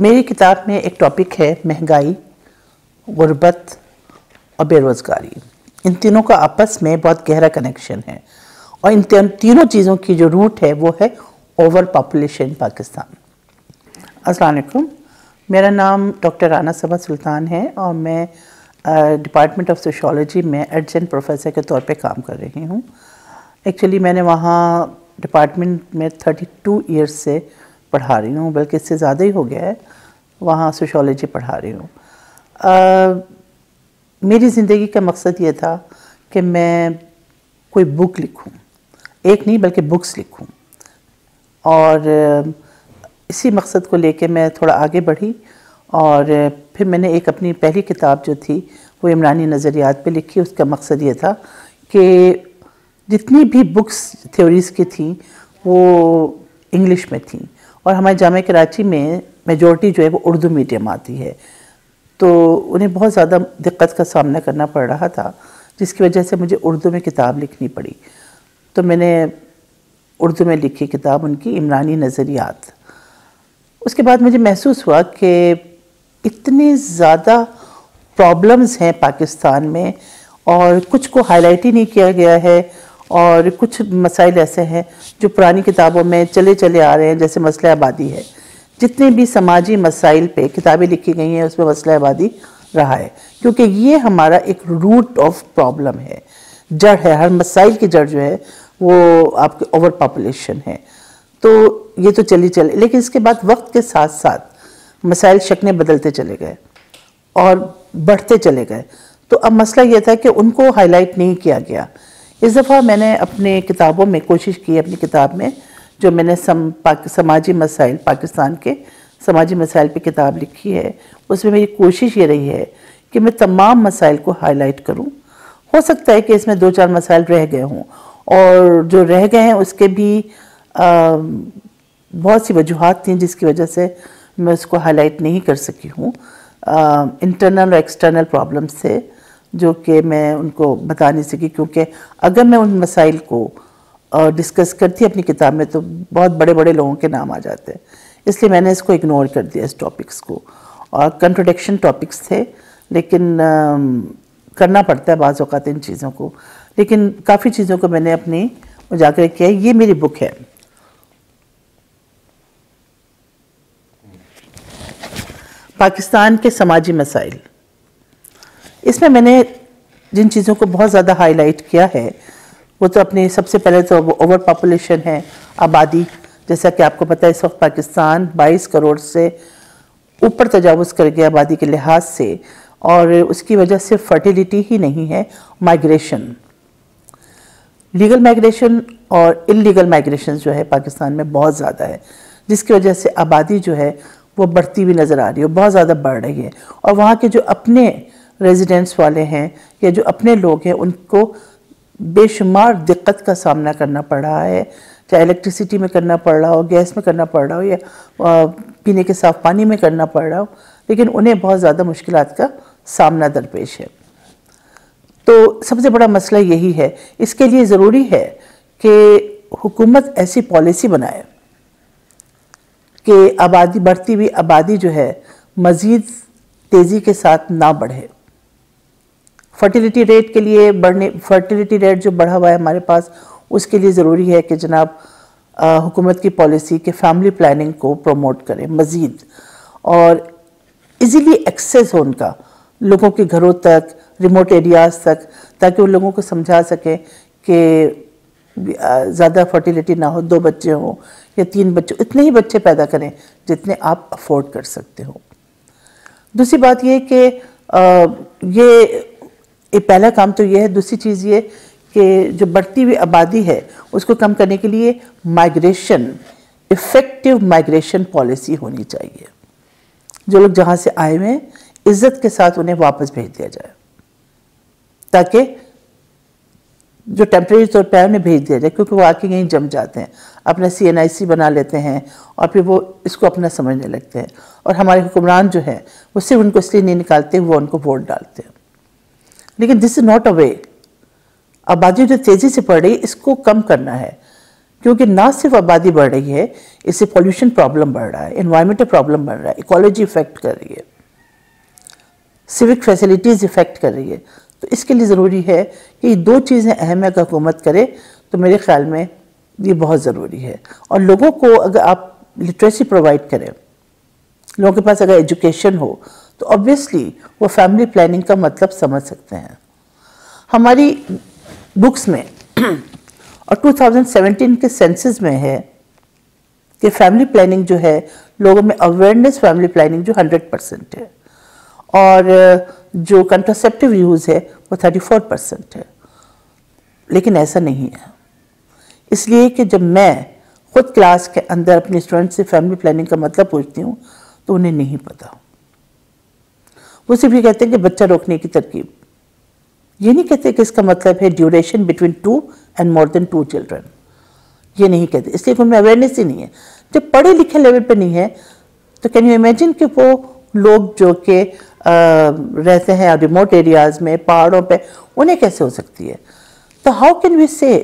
मेरी किताब में एक टॉपिक है, महँगाई, गुर्बत और बेरोज़गारी। इन तीनों का आपस में बहुत गहरा कनेक्शन है और इन तीनों चीज़ों की जो रूट है, वो है ओवर पॉपुलेशन पाकिस्तान। अस्सलाम वालेकुम। मेरा नाम डॉक्टर राना सबा सुल्तान है और मैं डिपार्टमेंट ऑफ़ सोशोलॉजी में एडजेंट प्रोफेसर के तौर पे काम कर रही हूँ। एक्चुअली मैंने वहाँ डिपार्टमेंट में 32 इयर्स से पढ़ा रही हूँ, बल्कि इससे ज़्यादा ही हो गया है। वहाँ सोशोलॉजी पढ़ा रही हूँ। मेरी ज़िंदगी का मकसद ये था कि मैं कोई बुक लिखूं। एक नहीं, बल्कि बुक्स लिखूं। और इसी मकसद को लेके मैं थोड़ा आगे बढ़ी और फिर मैंने एक अपनी पहली किताब जो थी, वो इमरानी नज़रियात पे लिखी। उसका मकसद ये था कि जितनी भी बुक्स थ्योरीज़ की थी, वो इंग्लिश में थी। और हमारे जाम कराची में मेजोरिटी जो है वो उर्दू मीडियम आती है। तो उन्हें बहुत ज़्यादा दिक्कत का सामना करना पड़ रहा था, जिसकी वजह से मुझे उर्दू में किताब लिखनी पड़ी। तो मैंने उर्दू में लिखी किताब उनकी इमरानी नज़रियात। उसके बाद मुझे महसूस हुआ कि इतने ज़्यादा प्रॉब्लम्स हैं पाकिस्तान में और कुछ को हाईलाइट ही नहीं किया गया है। और कुछ मसाइल ऐसे हैं जो पुरानी किताबों में चले चले आ रहे हैं, जैसे मसला आबादी है। जितने भी समाजी मसाइल पे किताबें लिखी गई हैं, उसमें मसला आबादी रहा है। क्योंकि ये हमारा एक रूट ऑफ़ प्रॉब्लम है। जड़ है, हर मसाइल की जड़ जो है, वो आपके ओवर पॉपुलेशन है। तो ये तो चली चले, लेकिन इसके बाद वक्त के साथ साथ मसाइल शक्लें बदलते चले गए और बढ़ते चले गए। तो अब मसला ये था कि उनको हाईलाइट नहीं किया गया। इस दफ़ा मैंने अपने किताबों में कोशिश की अपनी किताब में जो मैंने सम, समाजी मसाइल पाकिस्तान के समाजी मसाइल पे किताब लिखी है उसमें मेरी कोशिश ये रही है कि मैं तमाम मसाइल को हाईलाइट करूँ। हो सकता है कि इसमें दो चार मसाइल रह गए हों और जो रह गए हैं उसके भी आ, बहुत सी वजूहत थी जिसकी वजह से मैं उसको हाईलाइट नहीं कर सकी हूँ। इंटरनल और एक्सटर्नल प्रॉब्लम्स से जो कि मैं उनको बता नहीं सकी क्योंकि अगर मैं उन मसाइल को डिस्कस करती अपनी किताब में तो बहुत बड़े बड़े लोगों के नाम आ जाते हैं। इसलिए मैंने इसको इग्नोर कर दिया इस टॉपिक्स को। और कंट्रोडिक्शन टॉपिक्स थे लेकिन आ, करना पड़ता है बाज़ अवत इन चीज़ों को। लेकिन काफ़ी चीज़ों को मैंने अपनी उजागर किया ये मेरी बुक है। पाकिस्तान के समाजी मसाइल। इसमें मैंने जिन चीज़ों को बहुत ज़्यादा हाईलाइट किया है, वो तो अपनी सबसे पहले तो ओवर पॉपुलेशन है, आबादी। जैसा कि आपको पता है, इस वक्त पाकिस्तान 22 करोड़ से ऊपर तजावज़ कर गया आबादी के लिहाज से, और उसकी वजह से फर्टिलिटी ही नहीं है माइग्रेशन लीगल माइग्रेशन और इलीगल माइग्रेशन जो है पाकिस्तान में बहुत ज़्यादा है, जिसकी वजह से आबादी जो है वो बढ़ती हुई नज़र आ रही है, बहुत ज़्यादा बढ़ रही है। और वहाँ के जो अपने रेजिडेंट्स वाले हैं या जो अपने लोग हैं, उनको बेशुमार दिक्कत का सामना करना पड़ रहा है, चाहे इलेक्ट्रिसिटी में करना पड़ रहा हो गैस में करना पड़ रहा हो या पीने के साफ़ पानी में करना पड़ रहा हो, लेकिन उन्हें बहुत ज़्यादा मुश्किल का सामना दरपेश है। तो सबसे बड़ा मसला यही है, इसके लिए ज़रूरी है कि हुकूमत ऐसी पॉलिसी बनाए कि आबादी, बढ़ती हुई आबादी जो है, मज़ीद तेज़ी के साथ ना बढ़े। फर्टिलिटी रेट के लिए बढ़ने फर्टिलिटी रेट जो बढ़ा हुआ है हमारे पास, उसके लिए ज़रूरी है कि जनाब हुकूमत की पॉलिसी के फैमिली प्लानिंग को प्रमोट करें, मज़ीद। और इजीली एक्सेस हो उनका, लोगों के घरों तक रिमोट एरियाज़ तक, ताकि उन लोगों को समझा सकें कि ज़्यादा फर्टिलिटी ना हो, दो बच्चे हों या तीन बच्चे, इतने ही बच्चे पैदा करें जितने आप अफोर्ड कर सकते हो। दूसरी बात ये कि ये एक पहला काम तो ये है, दूसरी चीज़ ये कि जो बढ़ती हुई आबादी है, उसको कम करने के लिए माइग्रेशन इफ़ेक्टिव माइग्रेशन पॉलिसी होनी चाहिए। जो लोग जहाँ से आए हुए हैं, इज़्ज़त के साथ उन्हें वापस भेज दिया जाए, ताकि जो टेम्प्रेरी तौर पर उन्हें भेज दिया जाए, क्योंकि वो आके यहीं जम जाते हैं, अपना सी एन आई सी बना लेते हैं, और फिर वो इसको अपना समझने लगते हैं। और हमारे हुक्मरान जो है, वो सिर्फ़ उनको इसलिए नहीं निकालते, वो उनको वोट डालते हैं। लेकिन this is not a way आबादी जो तेज़ी से बढ़ रही है, इसको कम करना है। क्योंकि ना सिर्फ़ आबादी बढ़ रही है, इससे पॉल्यूशन प्रॉब्लम बढ़ रहा है इन्वायरमेंटल प्रॉब्लम बढ़ रहा है इकोलॉजी इफ़ेक्ट कर रही है। सिविक फैसिलिटीज़ इफ़ेक्ट कर रही है। तो इसके लिए ज़रूरी है कि दो चीज़ें अहम है, अगर हुकूमत करे तो मेरे ख्याल में ये बहुत ज़रूरी है। और लोगों को अगर आप लिटरेसी प्रोवाइड करें, लोगों के पास अगर एजुकेशन हो तो ऑब्वियसली वो फैमिली प्लानिंग का मतलब समझ सकते हैं। हमारी बुक्स में और 2017 के सेंसस में है कि फैमिली प्लानिंग जो है, लोगों में अवेयरनेस फैमिली प्लानिंग जो 100 परसेंट है। और जो कंट्रासेप्टिव यूज़ है, वो 34 परसेंट है। लेकिन ऐसा नहीं है। इसलिए कि जब मैं खुद क्लास के अंदर अपने स्टूडेंट से फैमिली प्लानिंग का मतलब पूछती हूँ तो उन्हें नहीं पता। वो सिर्फ़ ये कहते हैं कि बच्चा रोकने की तरकीब। ये नहीं कहते कि इसका मतलब है duration between two and more than two children ये नहीं कहते, इसलिए उनमें अवेयरनेस ही नहीं है। जब पढ़े लिखे लेवल पर नहीं है तो कैन यू इमेजिन कि वो लोग जो कि रहते हैं रिमोट एरियाज़ में, पहाड़ों पे, उन्हें कैसे हो सकती है? तो हाउ कैन वी से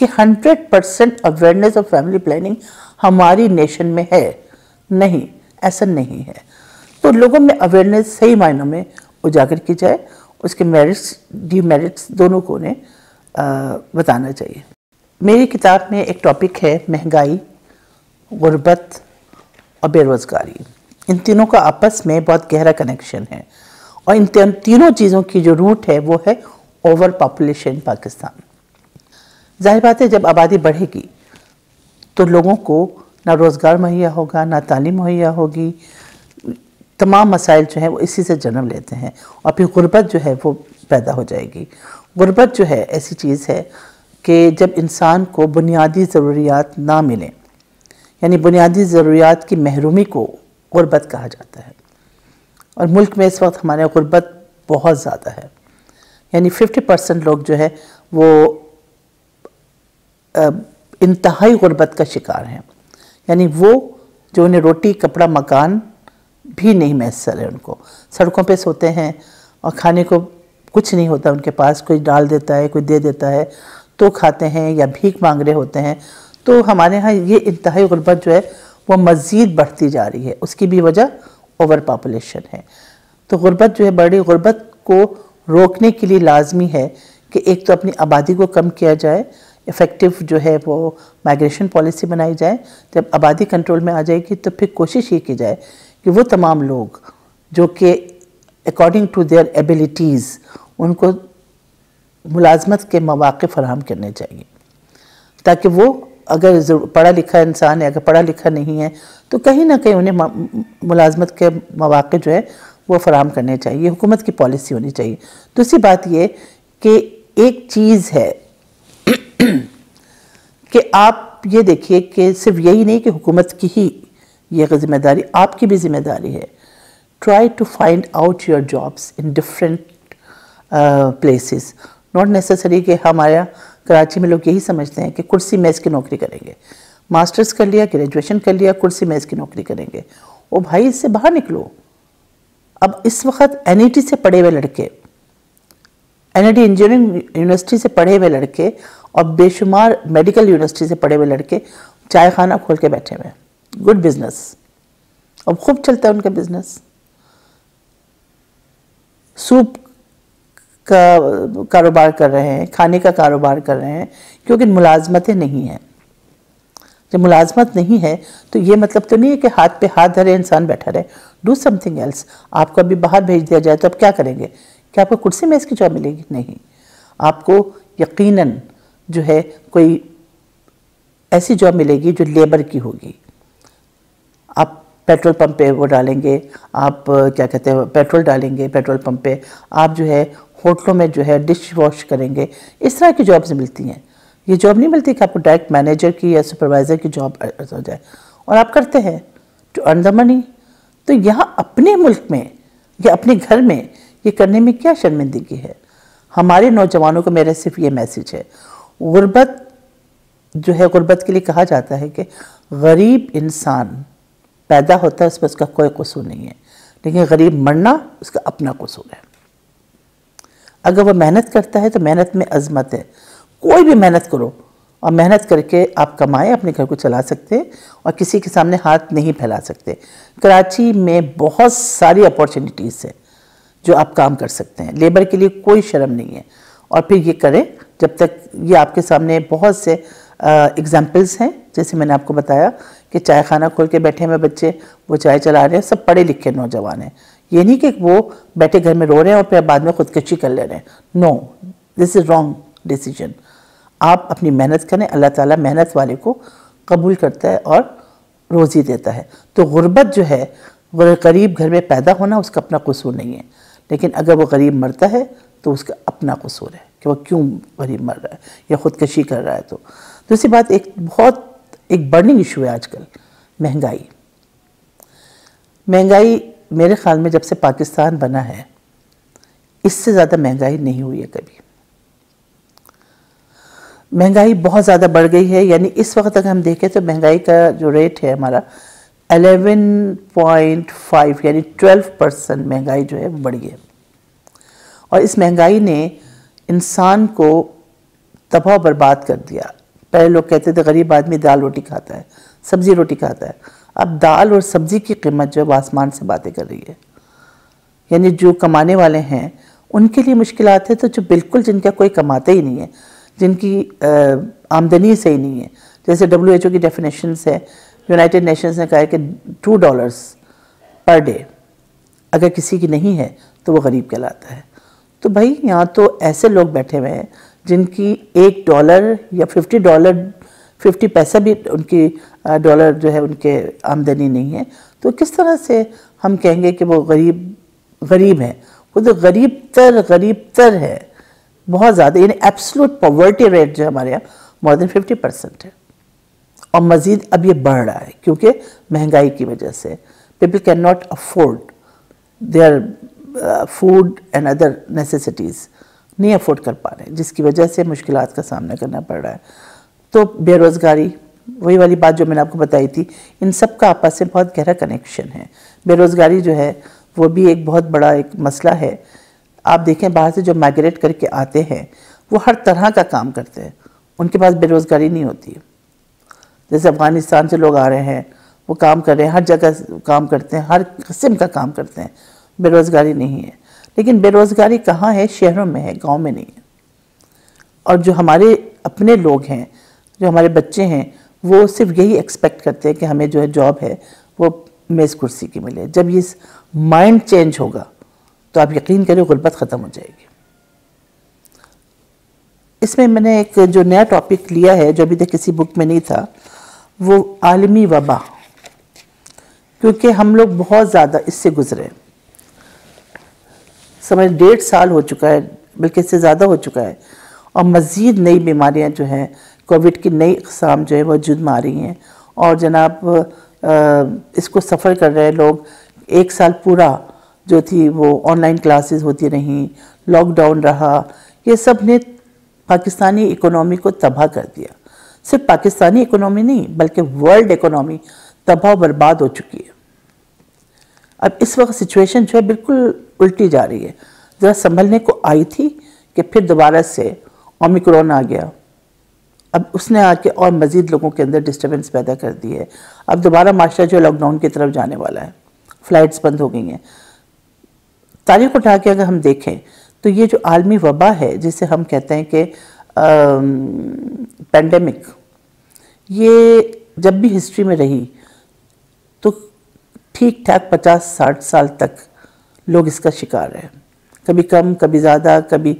कि 100 percent awareness of family planning हमारी नेशन में है? नहीं, ऐसा नहीं है। तो लोगों में अवेयरनेस सही मायनों में उजागर की जाए, उसके मेरिट्स डीमेरिट्स दोनों को उन्हें बताना चाहिए। मेरी किताब में एक टॉपिक है, महँगाई, गुर्बत और बेरोज़गारी। इन तीनों का आपस में बहुत गहरा कनेक्शन है और इन तीनों चीज़ों की जो रूट है, वो है ओवर पॉपुलेशन पाकिस्तान। ज़ाहिर बात है, जब आबादी बढ़ेगी तो लोगों को ना रोज़गार मुहैया होगा, ना तालीम मुहैया होगी तमाम मसाइल जो हैं वो इसी से जन्म लेते हैं और फिर गुर्बत जो है वो पैदा हो जाएगी। गुर्बत जो है ऐसी चीज़ है कि जब इंसान को बुनियादी ज़रूरियात ना मिलें, यानी बुनियादी ज़रूरियात की महरूमी को गुर्बत कहा जाता है। और मुल्क में इस वक्त हमारे गुर्बत बहुत ज़्यादा है। यानी 50 परसेंट लोग जो है वो इंतहाई गुर्बत का शिकार हैं। यानी वो जो उन्हें रोटी, कपड़ा, मकान भी नहीं मैसर है उनको। सड़कों पे सोते हैं और खाने को कुछ नहीं होता, उनके पास कोई डाल देता है, कोई दे देता है तो खाते हैं या भीख मांग रहे होते हैं। तो हमारे यहाँ ये इंतहाई गुर्बत जो है, वो मज़ीद बढ़ती जा रही है। उसकी भी वजह ओवर पापोलेशन है। तो गुर्बत जो है, बड़ी गुर्बत को रोकने के लिए लाजमी है कि एक तो अपनी आबादी को कम किया जाए, इफ़ेक्टिव जो है वो माइग्रेशन पॉलिसी बनाई जाए। जब आबादी कंट्रोल में आ जाएगी तो फिर कोशिश ये की जाए कि वो तमाम लोग जो कि अकॉर्डिंग टू देयर एबिलिटीज़ उनको मुलाजमत के मौाक़े फ़राम करने चाहिए। ताकि वो अगर पढ़ा लिखा इंसान है, अगर पढ़ा लिखा नहीं है तो कहीं ना कहीं उन्हें मुलाजमत के मौाक़े जो है, वो फ़राम करने चाहिए। हुकूमत की पॉलिसी होनी चाहिए। दूसरी बात ये कि एक चीज़ है कि आप ये देखिए कि सिर्फ़ यही नहीं कि हुकूमत की ही ये ज़िम्मेदारी आपकी भी ज़िम्मेदारी है। Try to find out your jobs in different places not necessary कि हमारे कराची में लोग यही समझते हैं कि कुर्सी मेज़ की नौकरी करेंगे। मास्टर्स कर लिया ग्रेजुएशन कर लिया, कुर्सी मेज़ की नौकरी करेंगे। ओ भाई, इससे बाहर निकलो। अब इस वक्त एन से पढ़े हुए लड़के एन इंजीनियरिंग यूनिवर्सिटी से पढ़े हुए लड़के और बेशुमार मेडिकल यूनिवर्सिटी से पढ़े हुए लड़के चाय खाना खोल के बैठे हुए गुड बिज़नेस अब खूब चलता है उनका बिज़नेस सूप का, कारोबार कर रहे हैं, खाने का कारोबार कर रहे हैं, क्योंकि मुलाजमतें नहीं हैं। जब मुलाजमत नहीं है तो ये मतलब तो नहीं है कि हाथ पे हाथ धरे इंसान बैठा रहे। डू समथिंग एल्स आपको अभी बाहर भेज दिया जाए तो आप क्या करेंगे? क्या आपको कुर्सी में इसकी जॉब मिलेगी? नहीं। आपको यकीनन जो है कोई ऐसी जॉब मिलेगी जो लेबर की होगी। पेट्रोल पंप पे वो डालेंगे, आप क्या कहते हैं, पेट्रोल डालेंगे, पेट्रोल पंप पे, आप जो है होटलों में जो है डिश वॉश करेंगे। इस तरह की जॉब्स मिलती हैं। ये जॉब नहीं मिलती कि आपको डायरेक्ट मैनेजर की या सुपरवाइज़र की जॉब हो जाए। और आप करते हैं टू अर्न द मनी। तो यहाँ अपने मुल्क में या अपने घर में ये करने में क्या शर्मिंदगी है? हमारे नौजवानों को मेरा सिर्फ़ ये मैसेज है। गुर्बत जो है, गुर्बत के लिए कहा जाता है कि गरीब इंसान पैदा होता है, उसमें उसका कोई कसूर नहीं है। लेकिन गरीब मरना, उसका अपना कसूर है। अगर वह मेहनत करता है तो मेहनत में अजमत है। कोई भी मेहनत करो, और मेहनत करके आप कमाएँ, अपने घर को चला सकते हैं, और किसी के सामने हाथ नहीं फैला सकते। कराची में बहुत सारी अपॉर्चुनिटीज़ है, जो आप काम कर सकते हैं। लेबर के लिए कोई शर्म नहीं है। और फिर ये करें, जब तक ये आपके सामने बहुत से एग्जाम्पल्स हैं, जैसे मैंने आपको बताया कि चाय खाना खोल के बैठे हुए बच्चे, वो चाय चला रहे हैं, सब पढ़े लिखे नौजवान हैं। ये नहीं कि वो बैठे घर में रो रहे हैं और फिर बाद में खुदकशी कर ले रहे हैं। No this is wrong decision आप अपनी मेहनत करें, अल्लाह ताला मेहनत वाले को कबूल करता है और रोज़ी देता है। तो गुर्बत जो है गरीब घर में पैदा होना उसका अपना कसूर नहीं है। लेकिन अगर वो गरीब मरता है तो उसका अपना कसूर है कि वह क्यों गरीब मर रहा है या ख़ुदकशी कर रहा है तो। दूसरी बात, एक बहुत एक बर्निंग इशू है आजकल, महँगाई। महँगाई मेरे ख्याल में जब से पाकिस्तान बना है, इससे ज़्यादा महँगाई नहीं हुई है कभी। महँगाई बहुत ज़्यादा बढ़ गई है, यानी इस वक्त अगर हम देखें तो महँगाई का जो रेट है हमारा 11.5 यानी 12 परसेंट महँगाई जो है बढ़ है। और इस महँगाई ने इंसान को तबाह बर्बाद कर दिया। पहले लोग कहते थे, गरीब आदमी दाल रोटी खाता है, सब्ज़ी रोटी खाता है। अब दाल और सब्ज़ी की कीमत जो है आसमान से बातें कर रही है। यानी जो कमाने वाले हैं, उनके लिए मुश्किल है तो जो बिल्कुल जिनका कोई कमाते ही नहीं है, जिनकी आमदनी सही नहीं है। जैसे डब्ल्यू एच ओ की डेफिनेशन है यूनाइटेड नेशंस ने कहा है कि टू डॉलर्स पर डे अगर किसी की नहीं है तो वो गरीब कहलाता है। तो भाई, यहाँ तो ऐसे लोग बैठे हुए हैं जिनकी एक डॉलर या फिफ्टी डॉलर, फिफ्टी पैसा भी उनकी डॉलर जो है उनके आमदनी नहीं है। तो किस तरह से हम कहेंगे कि वो गरीब गरीब हैं? वो तो गरीब तर गरीब तर है, बहुत ज़्यादा, यानी एब्सलूट पॉवर्टी रेट जो हमारे यहाँ मोर देन फिफ्टी परसेंट है। और मज़ीद अब ये बढ़ रहा है, क्योंकि महँगाई की वजह से। People can not afford their food and other necessities नहीं अफोर्ड कर पा रहे जिसकी वजह से मुश्किल का सामना करना पड़ रहा है। तो बेरोज़गारी, वही वाली बात जो मैंने आपको बताई थी, इन सब का आपस में बहुत गहरा कनेक्शन है। बेरोज़गारी जो है, वो भी एक बहुत बड़ा एक मसला है। आप देखें, बाहर से जो माइग्रेट करके आते हैं, वो हर तरह का काम करते हैं। उनके पास बेरोज़गारी नहीं होती जैसे अफ़गानिस्तान से लोग आ रहे हैं, वो काम कर रहे हैं, हर जगह काम करते हैं, हर किस्म का काम करते हैं। बेरोज़गारी नहीं है। लेकिन बेरोज़गारी कहाँ है? शहरों में है, गाँव में नहीं है। और जो हमारे अपने लोग हैं, जो हमारे बच्चे हैं, वो सिर्फ़ यही एक्सपेक्ट करते हैं कि हमें जो है जॉब है, वो मेज़ कुर्सी की मिले। जब ये माइंड चेंज होगा तो आप यकीन करें गुर्बत ख़त्म हो जाएगी। इसमें मैंने एक जो नया टॉपिक लिया है, जो अभी तक किसी बुक में नहीं था, वो आलमी वबा। क्योंकि हम लोग बहुत ज़्यादा इससे गुजरे। समझ, डेढ़ साल हो चुका है, बल्कि इससे ज़्यादा हो चुका है। और मज़ीद नई बीमारियाँ जो हैं, कोविड की नई अकसाम जो है वजूद में आ रही हैं। और जनाब इसको सफ़र कर रहे लोग, एक साल पूरा जो थी, वो ऑनलाइन क्लासेस होती रहीं लॉकडाउन रहा, ये सबने पाकिस्तानी इकोनॉमी को तबाह कर दिया। सिर्फ़ पाकिस्तानी इकोनॉमी नहीं, बल्कि वर्ल्ड इकोनॉमी तबाह बर्बाद हो चुकी है। अब इस वक्त सिचुएशन जो है, बिल्कुल उल्टी जा रही है। ज़रा संभलने को आई थी कि फिर दोबारा से ओमिक्रोन आ गया। अब उसने आके और मज़ीद लोगों के अंदर डिस्टर्बेंस पैदा कर दी है। अब दोबारा माशरा जो लॉकडाउन की तरफ़ जाने वाला है। फ़्लाइट्स बंद हो गई हैं। तारीख उठा के अगर हम देखें तो ये जो आलमी वबा है, जिसे हम कहते हैं कि पेंडेमिक ये जब भी हिस्ट्री में रही तो ठीक ठाक पचास साठ साल तक लोग इसका शिकार रहे कभी कम, कभी ज़्यादा, कभी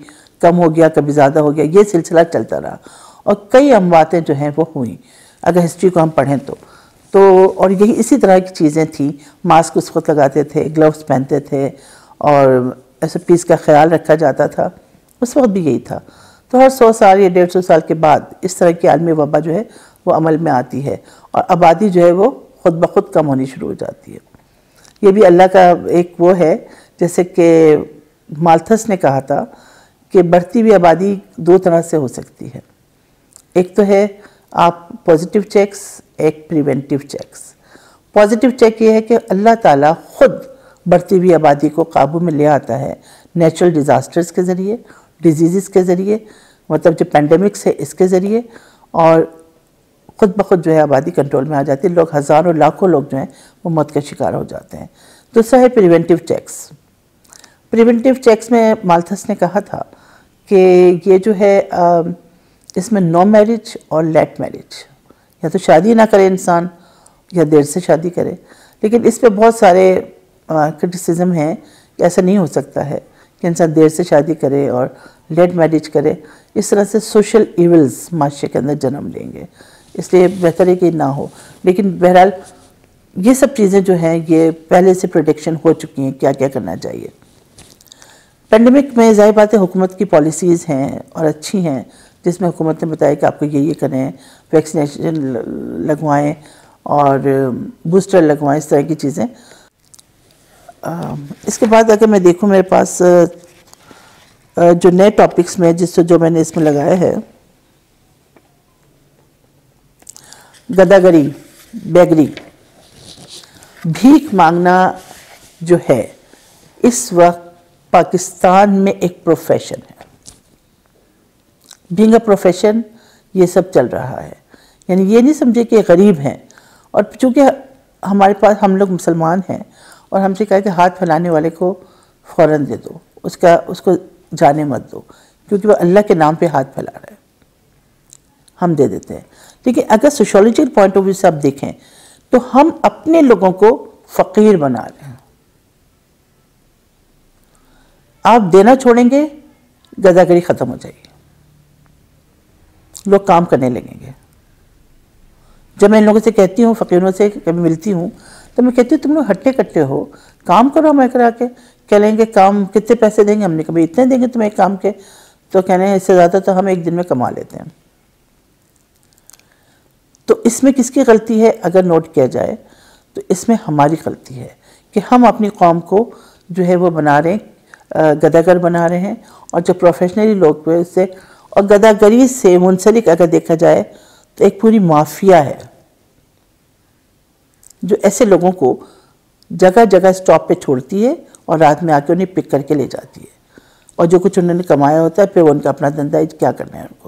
कम हो गया, कभी ज़्यादा हो गया, ये सिलसिला चलता रहा। और कई अमवातें जो हैं, वो हुई। अगर हिस्ट्री को हम पढ़ें तो। तो और यही इसी तरह की चीज़ें थी। मास्क उस वक्त लगाते थे, ग्लव्स पहनते थे, और ऐसे पीस का ख्याल रखा जाता था। उस वक्त भी यही था। तो हर सौ साल या डेढ़ सौ साल के बाद इस तरह की आलमी वबा जो है, वो अमल में आती है। और आबादी जो है, वो ख़ुद ब खुद कम होनी शुरू हो जाती है। ये भी अल्लाह का एक वो है, जैसे कि मालथस ने कहा था कि बढ़ती हुई आबादी दो तरह से हो सकती है। एक तो है, आप पॉजिटिव चेक्स एक प्रिवेंटिव चेक्स पॉजिटिव चेक ये है कि अल्लाह ताला खुद बढ़ती हुई आबादी को काबू में ले आता है नेचुरल डिज़ास्टर्स के ज़रिए डिज़ीज़ के ज़रिए मतलब जो पेंडेमिक्स है इसके ज़रिए और ख़ुद ब खुद जो है आबादी कंट्रोल में आ जाती है। लोग हज़ारों, लाखों लोग जो हैं वो मौत का शिकार हो जाते हैं। दूसरा है प्रिवेंटिव चेक्स। प्रिवेंटिव चेक्स में मालथस ने कहा था कि ये जो है इसमें नो मैरिज और लेट मैरिज या तो शादी ना करे इंसान, या देर से शादी करे। लेकिन इस पर बहुत सारे क्रिटिसिज्म हैं कि ऐसा नहीं हो सकता है कि इंसान देर से शादी करे और लेट मैरिज करे। इस तरह से सोशल इवल्स माशरे के अंदर जन्म लेंगे। इसलिए बेहतर है कि ना हो। लेकिन बहरहाल, ये सब चीज़ें जो हैं, ये पहले से प्रोडिक्शन हो चुकी हैं क्या क्या करना चाहिए। पेंडेमिक में ज़ाहिर बात है, हुकूमत की पॉलिसीज़ हैं और अच्छी हैं, जिसमें हुकूमत ने बताया कि आपको ये ये करें वैक्सीनेशन लगवाएँ और बूस्टर लगवाएँ, इस तरह की चीज़ें। इसके बाद अगर मैं देखूँ मेरे पास जो नए टॉपिक्स में जिससे जो मैंने इसमें लगाया है गदागरी, बैगरी। भीख मांगना जो है, इस वक्त पाकिस्तान में एक प्रोफेशन है। बींग अ प्रोफेशन ये सब चल रहा है। यानी ये नहीं समझे कि गरीब हैं। और चूँकि हमारे पास, हम लोग मुसलमान हैं, और हमसे कहा कि हाथ फैलाने वाले को फ़ौर दे दो। उसका, उसको जाने मत दो। क्योंकि वह अल्लाह के नाम पे हाथ फैला रहा है। हम दे देते हैं। लेकिन अगर सोशोलॉजिकल पॉइंट ऑफ़ व्यू से आप देखें तो हम अपने लोगों को फ़कीर बना रहे हैं। आप देना छोड़ेंगे, गदागरी ख़त्म हो जाएगी। लोग काम करने लगेंगे। जब मैं इन लोगों से कहती हूँ, फ़कीरों से कभी मिलती हूँ तो मैं कहती हूँ, तुम लोग हट्टे कट्टे हो। काम करो मैं करा के कह लेंगे काम कितने पैसे देंगे? हमने कभी इतने देंगे तुम्हें काम के? तो कहने हैं इससे ज़्यादा तो हम एक दिन में कमा लेते हैं। तो इसमें किसकी गलती है? अगर नोट किया जाए तो इसमें हमारी गलती है कि हम अपनी कौम को जो है वो बना रहे हैं गदागर बना रहे हैं और जो प्रोफेशनली लोग हुए उससे और गदागरी से मुंसलिक अगर देखा जाए तो एक पूरी माफिया है। जो ऐसे लोगों को जगह जगह स्टॉप पे छोड़ती है और रात में आके उन्हें पिक करके ले जाती है। और जो कुछ उन्होंने कमाया होता है, फिर उनका अपना धंधा क्या करना है उनको?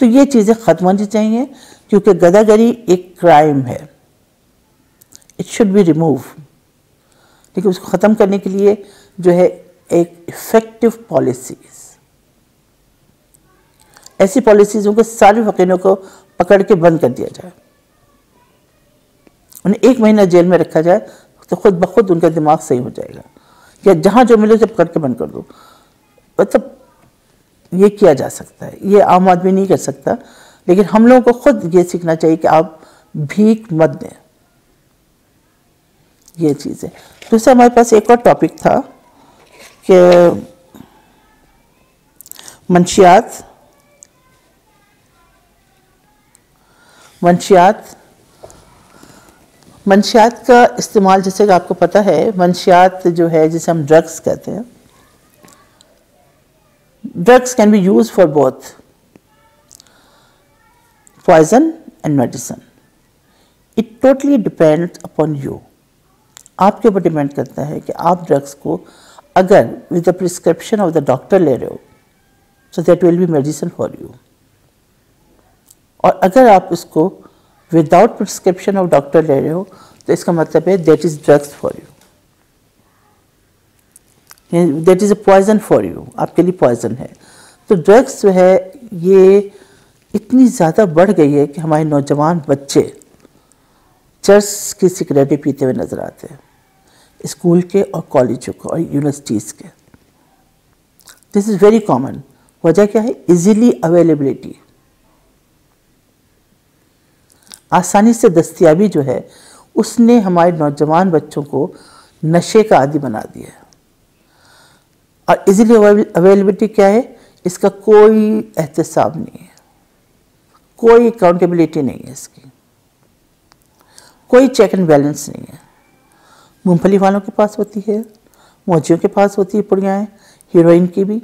तो ये चीज़ें ख़त्म होनी चाहिए, क्योंकि गदागरी एक क्राइम है। इट शुड बी रिमूव लेकिन उसको ख़त्म करने के लिए जो है एक इफ़ेक्टिव पॉलिसीज़ ऐसी पॉलिसीज़ को सारे फ़कीरों को पकड़ के बंद कर दिया जाए। उन्हें एक महीना जेल में रखा जाए तो खुद ब खुद उनका दिमाग सही हो जाएगा। या जहाँ जो मिले उसे पकड़ के बंद कर दो। मतलब ये किया जा सकता है, ये आम आदमी नहीं कर सकता, लेकिन हम लोगों को खुद ये सीखना चाहिए कि आप भीख मत दें। ये चीज़। है दूसरा हमारे पास एक और टॉपिक था कि मंशियात मंशियात मंशियात का इस्तेमाल, जैसे कि आपको पता है, मंशियात जो है, जिसे हम ड्रग्स कहते हैं drugs can be use for both poison and medicine it totally depend upon you आपके ऊपर डिपेंड करता है कि आप ड्रग्स को अगर with the prescription of the doctor ले रहे हो so that will be medicine for you और अगर आप उसको विदाउट प्रिस्क्रिप्शन ऑफ़ डॉक्टर ले रहे हो तो इसका मतलब है that is drugs for you that is a poison for you आपके लिए पॉइजन है। तो ड्रग्स जो है, ये इतनी ज़्यादा बढ़ गई है कि हमारे नौजवान बच्चे चर्च की सिगरेटें पीते हुए नज़र आते हैं स्कूल के और कॉलेजों के और यूनिवर्सिटीज़ के। दिस इज़ वेरी कॉमन वजह क्या है? इजीली अवेलेबिलिटी आसानी से दस्तियाबी जो है, उसने हमारे नौजवान बच्चों को नशे का आदि बना दिया और इजीली अवेलेबिलिटी क्या है? इसका कोई एहतसाब नहीं है। कोई अकाउंटेबिलिटी नहीं है इसकी। कोई चेक एंड बैलेंस नहीं है। मूंगफली वालों के पास होती है मोचियों के पास होती है पुड़ियाएँ हीरोइन की भी।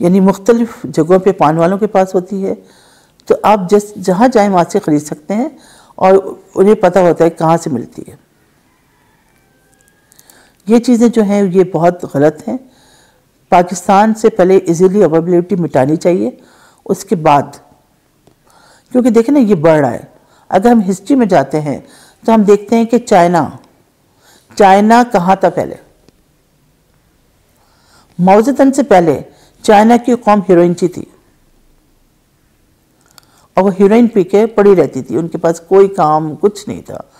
यानी मुख्तलिफ़ जगहों पे पान वालों के पास होती है। तो आप जिस, जहाँ जाए वहाँ से ख़रीद सकते हैं और उन्हें पता होता है कहाँ से मिलती है। ये चीज़ें जो हैं, ये बहुत गलत हैं। पाकिस्तान से पहले इजीली अवेलेबिलिटी मिटानी चाहिए, उसके बाद। क्योंकि देखें ना, ये बढ़ रहा है। अगर हम हिस्ट्री में जाते हैं तो हम देखते हैं कि चाइना चाइना कहाँ था पहले मौजतन से पहले चाइना की कौम हीरोइनची थी। और वो हीरोइन पी के पड़ी रहती थी, उनके पास कोई काम, कुछ नहीं था।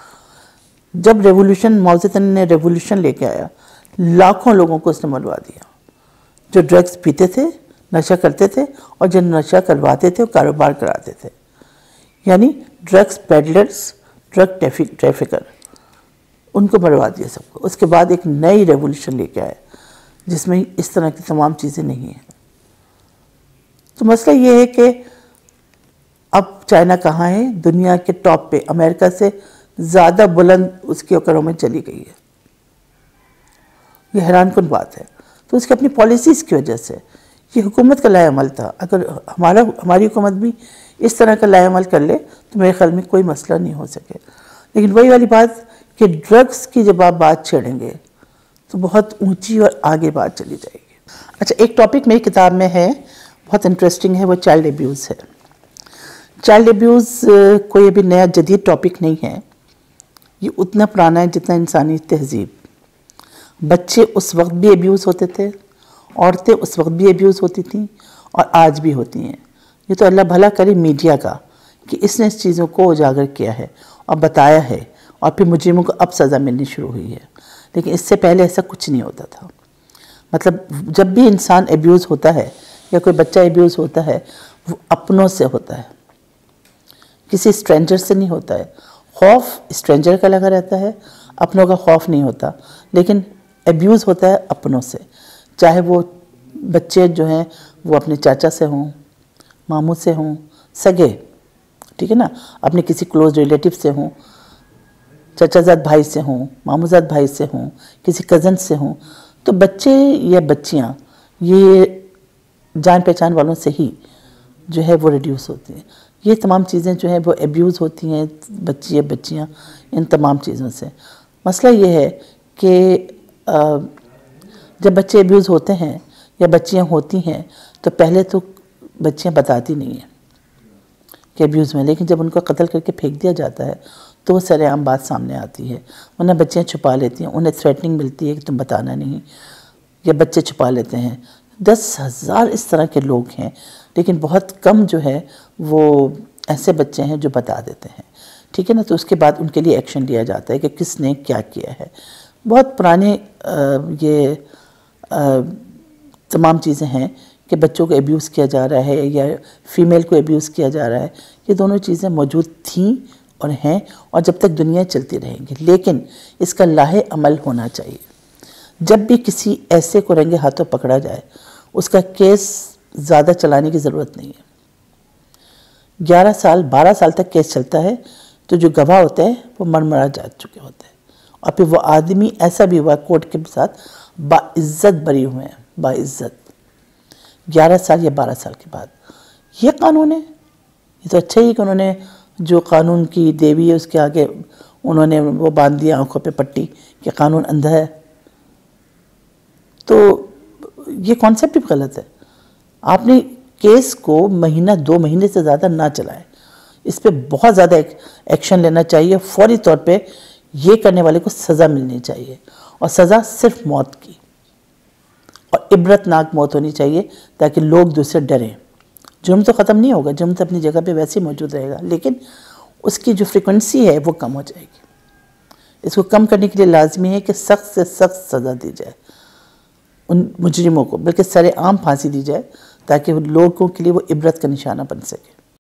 जब रेवोल्यूशन माओजेतन ने रेवोल्यूशन लेके आया, लाखों लोगों को उसने मरवा दिया। जो ड्रग्स पीते थे, नशा करते थे और जो नशा करवाते थे और कारोबार कराते थे। यानी drugs peddlers drug traffic trafficker उनको मरवा दिया सबको। उसके बाद एक नई रेवोल्यूशन लेके आए जिसमें इस तरह की तमाम चीज़ें नहीं हैं। तो मसला ये है कि अब चाइना कहाँ है? दुनिया के टॉप पे, अमेरिका से ज़्यादा बुलंद उसकी ओकरों में चली गई है। ये हैरान कन बात है। तो उसकी अपनी पॉलिसीज़ की वजह से ये हुकूमत का लाएमल था। अगर हमारा, हमारी हुकूमत भी इस तरह का लाएमल कर ले तो मेरे ख्याल में कोई मसला नहीं हो सके। लेकिन वही वाली बात कि ड्रग्स की जब आप बात छेड़ेंगे तो बहुत ऊँची और आगे बात चली जाएगी। अच्छा एक टॉपिक मेरी किताब में है, बहुत इंटरेस्टिंग है, वो चाइल्ड एब्यूज़ है। चाइल्ड एब्यूज़ कोई अभी नया जदीद टॉपिक नहीं है। ये उतना पुराना है जितना इंसानी तहजीब। बच्चे उस वक्त भी एब्यूज़ होते थे, औरतें उस वक्त भी एब्यूज़ होती थी और आज भी होती हैं। ये तो अल्लाह भला करे मीडिया का कि इसने इस चीज़ों को उजागर किया है और बताया है और फिर मुजरिमों को अब सज़ा मिलनी शुरू हुई है। लेकिन इससे पहले ऐसा कुछ नहीं होता था। मतलब जब भी इंसान एब्यूज़ होता है या कोई बच्चा एब्यूज़ होता है, वो अपनों से होता है। किसी स्ट्रेंजर से नहीं होता है। खौफ स्ट्रेंजर का लगा रहता है, अपनों का खौफ नहीं होता। लेकिन एब्यूज़ होता है अपनों से। चाहे वो बच्चे जो हैं, वो अपने चाचा से हों, मामू से हों, सगे, ठीक है ना? अपने किसी क्लोज रिलेटिव से हों चचाजाद भाई से हों मामूजाद भाई से हों, किसी कज़न से हों तो बच्चे या बच्चियाँ, ये जान पहचान वालों से ही जो है वो रिड्यूस होती हैं। ये तमाम चीज़ें जो हैं, वो एब्यूज़ होती हैं, बच्ची या बच्चियाँ, इन तमाम चीज़ों से। मसला ये है कि जब बच्चे अब्यूज़ होते हैं या बच्चियाँ होती हैं तो पहले तो बच्चियाँ बताती नहीं हैं कि अब्यूज़ में। लेकिन जब उनको कत्ल करके फेंक दिया जाता है तो वो सरेआम बात सामने आती है। उन्हें बच्चियाँ छुपा लेती हैं, उन्हें थ्रेटनिंग मिलती है कि तुम बताना नहीं, या बच्चे छुपा लेते हैं। दस हज़ार इस तरह के लोग हैं, लेकिन बहुत कम जो है, वो ऐसे बच्चे हैं जो बता देते हैं। ठीक है ना? तो उसके बाद उनके लिए एक्शन लिया जाता है कि किसने क्या किया है। बहुत पुराने ये तमाम चीज़ें हैं कि बच्चों को एब्यूज़ किया जा रहा है या फीमेल को एब्यूज़ किया जा रहा है। ये दोनों चीज़ें मौजूद थीं और हैं और जब तक दुनिया चलती रहेंगी। लेकिन इसका लाहे अमल होना चाहिए। जब भी किसी ऐसे को रंगे हाथों पकड़ा जाए, उसका केस ज़्यादा चलाने की ज़रूरत नहीं है। ग्यारह साल, बारह साल तक केस चलता है तो जो गवाह होते हैं, वो मरमरा जा चुके होते हैं। और फिर वो आदमी ऐसा भी हुआ कोर्ट के साथ बाज़्ज़त बरी हुए हैं बाज़्ज़त ग्यारह साल या बारह साल के बाद। ये कानून है। ये तो अच्छा ही कि उन्होंने जो कानून की देवी है, उसके आगे उन्होंने वो बाँध दिया आँखों पे पट्टी कि कानून अंधा है। तो ये कॉन्सेप्ट भी गलत है। आपने केस को महीना, दो महीने से ज़्यादा ना चलाएँ। इस पर बहुत ज़्यादा एक्शन लेना चाहिए। फौरी तौर पे ये करने वाले को सज़ा मिलनी चाहिए और सज़ा सिर्फ़ मौत की और इबरतनाक मौत होनी चाहिए ताकि लोग दूसरे डरें। जुर्म तो ख़त्म नहीं होगा, जुर्म तो अपनी जगह पे वैसे ही मौजूद रहेगा, लेकिन उसकी जो फ्रिक्वेंसी है वो कम हो जाएगी। इसको कम करने के लिए लाजमी है कि सख्त से सख्त सज़ा दी जाए, उन मुजरिमों को, बल्कि सरेआम फांसी दी जाए ताकि लोगों के लिए वो इबरत का निशाना बन सके।